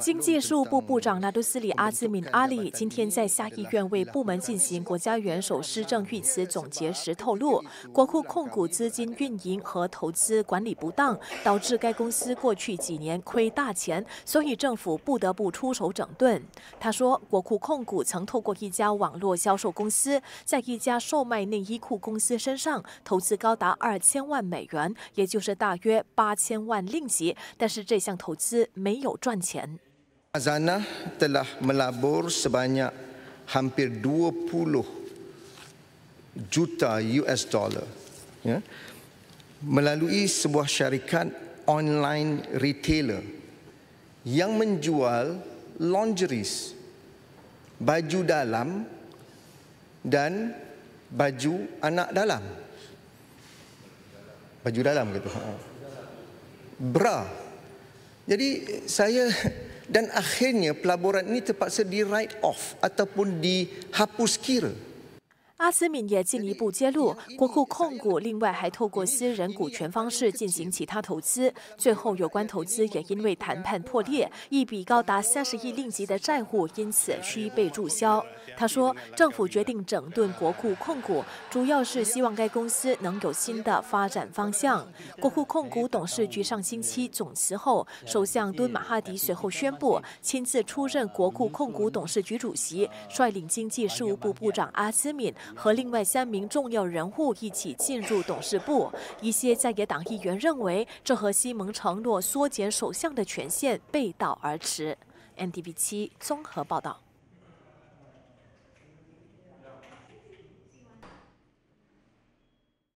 经济事务部部长纳杜斯里阿兹敏阿里今天在下议院为部门进行国家元首施政预词总结时透露，国库控股资金运营和投资管理不当，导致该公司过去几年亏大钱，所以政府不得不出手整顿。他说，国库控股曾透过一家网络销售公司，在一家售卖内衣裤公司身上投资高达二千万美元，也就是大约八千万令吉，但是这项投资。没有赚钱。Azana telah melabur sebanyak hampir 20 juta US dollar ya, melalui sebuah syarikat online retailer yang menjual lingeries, baju dalam dan baju anak dalam. Baju dalam gitu. Ha. Bra jadi saya dan akhirnya pelaburan ini terpaksa di write off ataupun dihapus kira. 阿斯敏也进一步揭露，国库控股另外还透过私人股权方式进行其他投资，最后有关投资也因为谈判破裂，一笔高达三十亿令吉的债务因此需被注销。他说，政府决定整顿国库控股，主要是希望该公司能有新的发展方向。国库控股董事局上星期总辞后，首相敦马哈迪随后宣布亲自出任国库控股董事局主席，率领经济事务部部长阿斯敏。和另外三名重要人物一起进入董事部。一些在野党议员认为，这和西蒙承诺缩减首相的权限背道而驰。NTV 七综合报道。